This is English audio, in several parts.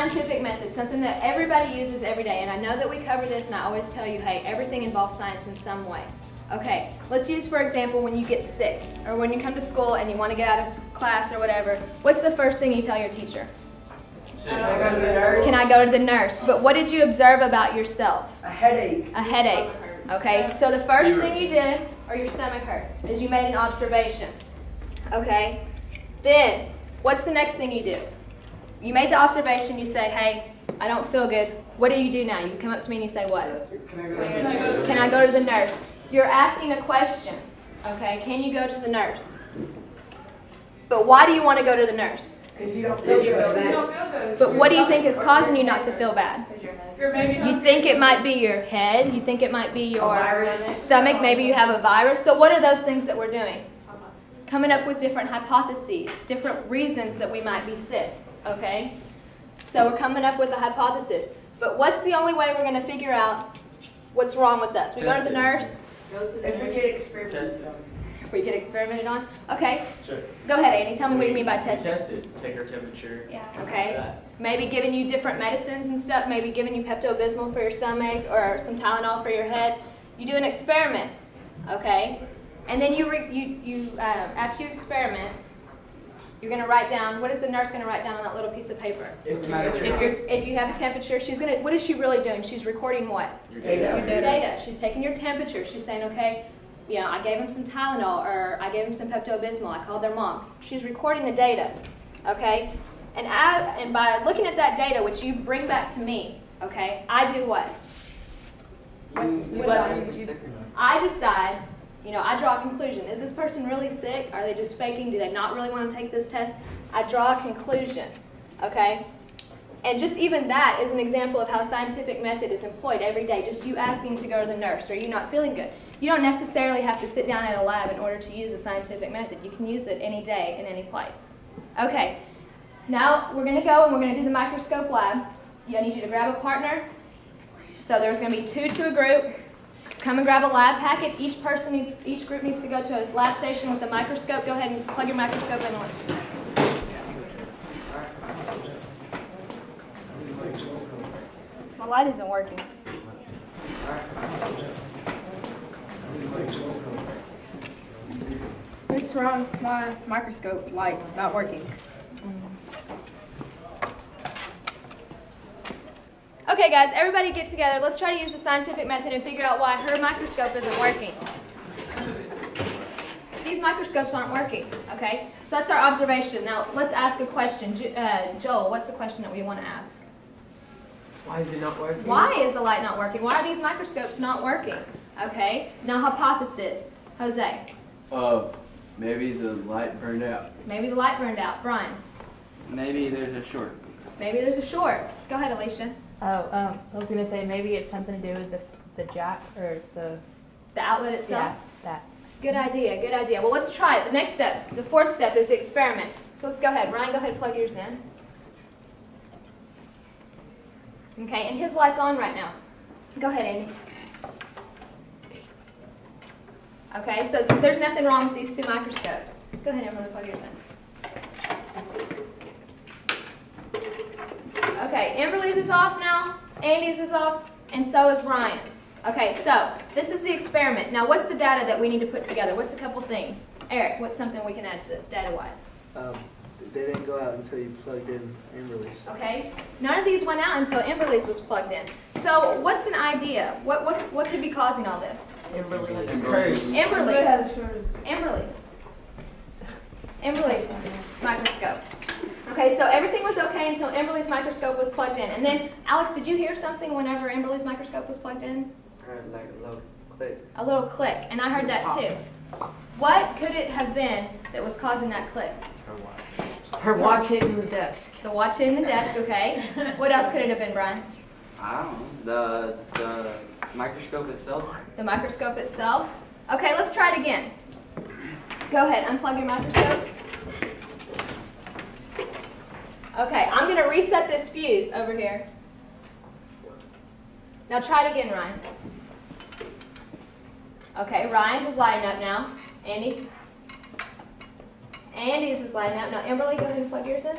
scientific method, something that everybody uses every day. And I know that we cover this, and I always tell you, hey, everything involves science in some way. Okay, let's use, for example, when you get sick, or when you come to school and you want to get out of class or whatever. What's the first thing you tell your teacher? Can I go to the nurse? Can I go to the nurse? But what did you observe about yourself? A headache. A headache. Okay, so the first thing you did, or your stomach hurts, is you made an observation. Okay, then what's the next thing you do? You made the observation, you say, hey, I don't feel good. What do you do now? You come up to me and you say, what? Can I go to the nurse? Can I go to the nurse? You're asking a question. Okay, can you go to the nurse? But why do you want to go to the nurse? Because you don't feel You good. don't feel good. But what do you think is causing you not to feel bad? You're maybe You think it might be your head, you think it might be your virus. stomach, maybe you have a virus. So what are those things that we're doing? Uh-huh. Coming up with different hypotheses, different reasons that we might be sick, okay? So we're coming up with a hypothesis. But what's the only way we're going to figure out what's wrong with us? We go to the Test it. nurse, If we get experimented on. if we get experimented on. Okay, Sure. go ahead, Andy. Tell me what you mean by We testing. Test it, take her temperature. Yeah. Okay. that. Maybe giving you different medicines and stuff, maybe giving you Pepto-Bismol for your stomach or some Tylenol for your head. You do an experiment, okay? And then you, re- you, you uh, after you experiment, you're going to write down, what is the nurse going to write down on that little piece of paper? If If, you're, if you have a temperature, she's going to, what is she really doing? She's recording what? Your Data. data. Your data. She's taking your temperature. She's saying, okay, you know, I gave him some Tylenol or I gave him some Pepto-Bismol. I called their mom. She's recording the data, okay? And I, and by looking at that data, which you bring back to me, okay, I do what? What's, You what's decide you're I decide, you know, I draw a conclusion. Is this person really sick? Are they just faking? Do they not really want to take this test? I draw a conclusion, okay? And just even that is an example of how scientific method is employed every day. Just you asking to go to the nurse or you not feeling good. You don't necessarily have to sit down at a lab in order to use a scientific method. You can use it any day in any place. Okay, now we're going to go and we're going to do the microscope lab. I need you to grab a partner. So there's going to be two to a group. Come and grab a lab packet. Each person needs, each group needs to go to a lab station with a microscope. Go ahead and plug your microscope in. Alexis. My light isn't working. What's wrong? My microscope light's not working. Okay, guys, everybody get together. Let's try to use the scientific method and figure out why her microscope isn't working. These microscopes aren't working, okay? So that's our observation. Now, let's ask a question. Jo- uh, Joel, what's the question that we want to ask? Why is it not working? Why is the light not working? Why are these microscopes not working? Okay, now hypothesis. Jose, Uh, maybe the light burned out. maybe the light burned out. Brian, Maybe there's a short. Maybe there's a short. Go ahead, Alicia. Oh, um, I was gonna say maybe it's something to do with the, the jack or the, The outlet itself. yeah, that. Good idea, good idea. Well, let's try it. The next step, the fourth step is the experiment. So let's go ahead. Ryan, go ahead and plug yours in. Okay, and his light's on right now. Go ahead, Andy. Okay, so there's nothing wrong with these two microscopes. Go ahead, Emily, plug yours in. Okay, Amberly's is off now, Andy's is off, and so is Ryan's. Okay, so this is the experiment. Now, what's the data that we need to put together? What's a couple things? Eric, what's something we can add to this data-wise? Um, they didn't go out until you plugged in and. Okay, none of these went out until Emberly's was plugged in. So, what's an idea? What what what could be causing all this? Kimberly has a Kimberly. curse. Emberly's. Emberly's. Emberly's microscope. Okay, so everything was okay until Emberly's microscope was plugged in. And then, Alex, did you hear something whenever Emberly's microscope was plugged in? Heard like a low click. A little click, and I heard that too. What could it have been that was causing that click? Her watch. Her watch hitting the desk. The watch hitting the desk, okay. What else could it have been, Brian? I don't know. The the microscope itself. The microscope itself? Okay, let's try it again. Go ahead, unplug your microscopes. Okay, I'm going to reset this fuse over here. Now try it again, Ryan. Okay, Ryan's is lighting up now. Andy? Andy's is lighting up. Now, Emberly, go ahead and plug yours in.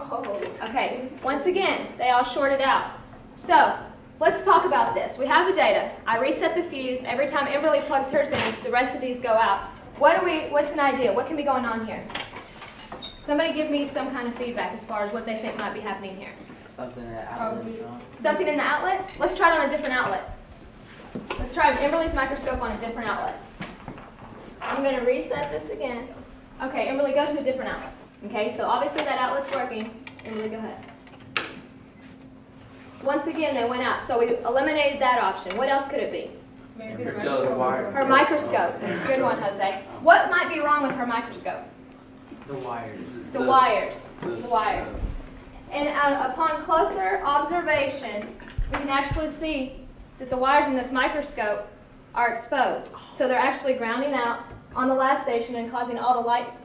Oh, Okay, once again, they all shorted out. So, let's talk about this. We have the data. I reset the fuse. Every time Emberly plugs hers in, the rest of these go out. What are we, what's an idea? What can be going on here? Somebody give me some kind of feedback as far as what they think might be happening here. Something that I don't. Something in the outlet? Let's try it on a different outlet. Let's try Emberly's microscope on a different outlet. I'm going to reset this again. Okay, Emberly, go to a different outlet. Okay, so obviously that outlet's working. Emberly, go ahead. Once again, they went out, so we eliminated that option. What else could it be? The wire. Her microscope. Good one, Jose. What might be wrong with her microscope? The wires. The wires. The wires. And uh, upon closer observation, we can actually see that the wires in this microscope are exposed. So they're actually grounding out on the lab station and causing all the lights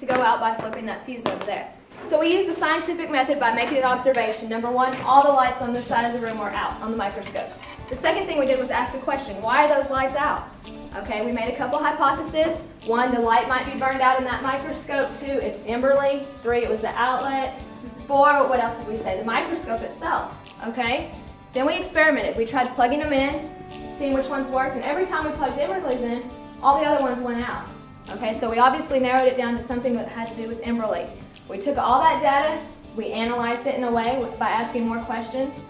to go out by flipping that fuse over there. So we use the scientific method by making an observation. Number one, all the lights on this side of the room are out on the microscopes. The second thing we did was ask the question, why are those lights out? Okay, we made a couple hypotheses. One, the light might be burned out in that microscope. Two, it's Emberly. Three, it was the outlet. Four, what else did we say? The microscope itself. Okay? Then we experimented. We tried plugging them in, seeing which ones worked, and every time we plugged Emberly's in, all the other ones went out. Okay, so we obviously narrowed it down to something that had to do with Emberly. We took all that data, we analyzed it in a way by asking more questions.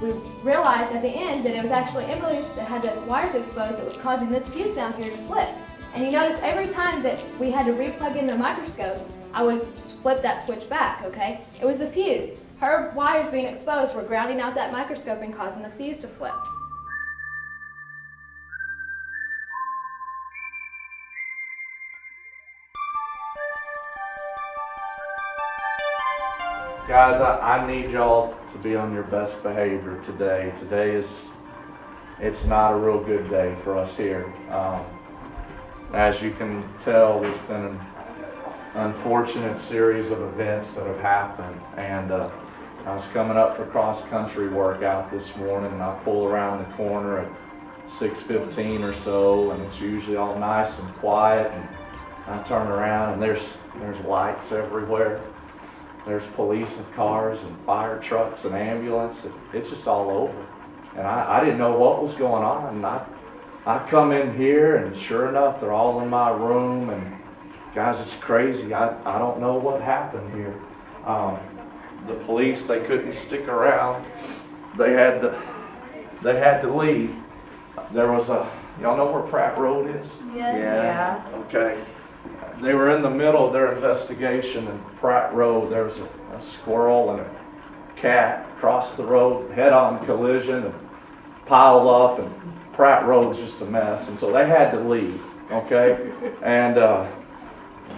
We realized at the end that it was actually Emberly's that had the wires exposed that was causing this fuse down here to flip. And you notice every time that we had to replug in the microscopes, I would flip that switch back, okay? It was the fuse. Her wires being exposed were grounding out that microscope and causing the fuse to flip. Guys, I, I need y'all to be on your best behavior today. Today is, it's not a real good day for us here. Um, as you can tell, there's been an unfortunate series of events that have happened. And uh, I was coming up for cross country workout this morning, and I pull around the corner at 6:15 or so, and it's usually all nice and quiet. And I turn around, and there's there's lights everywhere. There's police and cars and fire trucks and ambulance. And it's just all over. And I, I didn't know what was going on. And I, I come in here, and sure enough, they're all in my room. And guys, it's crazy. I, I don't know what happened here. Um, the police, they couldn't stick around. They had to, they had to leave. There was a, y'all know where Pratt Road is? Yeah. Okay. They were in the middle of their investigation in Pratt Road. There was a, a squirrel and a cat crossed the road, head-on collision, and piled up, and Pratt Road's just a mess. And so they had to leave. Okay, and uh,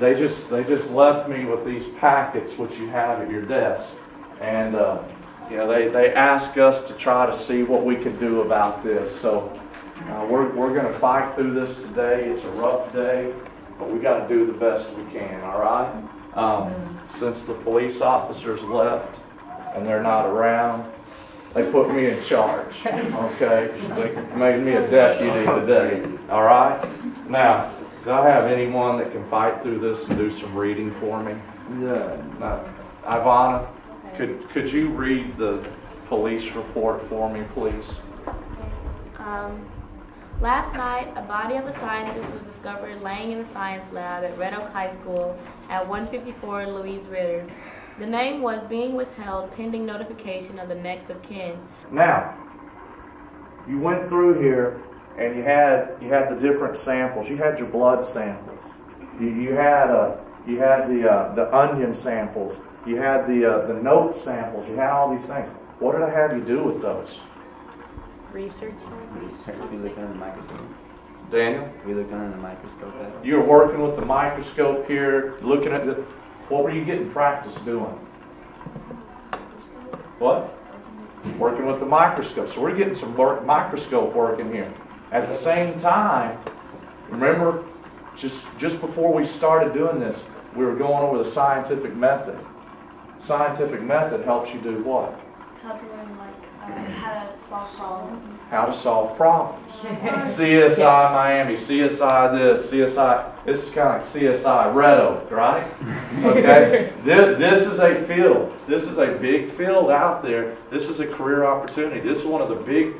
they just they just left me with these packets which you have at your desk, and uh, you know they they asked us to try to see what we could do about this. So. Uh, we're we're going to fight through this today. It's a rough day but we got to do the best we can, all right? Um, since the police officers left and they're not around, they put me in charge, okay? They made me a deputy today, all right? Now, do I have anyone that can fight through this and do some reading for me? Yeah. Now, Ivana, could, could you read the police report for me, please? Um, last night, a body of a scientist was discovered laying in the science lab at Red Oak High School at 154 Louise Ritter. The name was being withheld pending notification of the next of kin. Now, you went through here and you had you had the different samples. You had your blood samples. You, you had uh, you had the uh, the onion samples. You had the uh, the note samples. You had all these things. What did I have you do with those, Research. Research. We looked under the microscope. Daniel? We looked under the microscope at. You're working with the microscope here, looking at the. What were you getting practice doing? What? Working with the microscope. So we're getting some work, microscope work in here. At the same time, remember, just just before we started doing this, we were going over the scientific method. Scientific method helps you do what? Help you learn like how to solve problems. how to solve problems. CSI Miami, CSI this, CSI, this is kind of like CSI Red Oak, right? Okay? This, this is a field. This is a big field out there. This is a career opportunity. This is one of the big,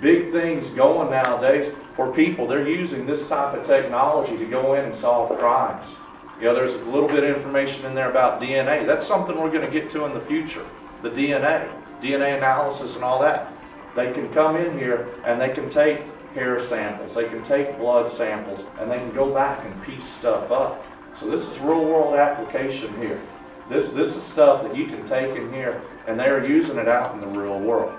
big things going nowadays for people. They're using this type of technology to go in and solve crimes. You know, there's a little bit of information in there about DNA. That's something we're going to get to in the future. The DNA, DNA analysis and all that. They can come in here and they can take hair samples, they can take blood samples, and they can go back and piece stuff up. So this is real world application here. This, this is stuff that you can take in here and they're using it out in the real world.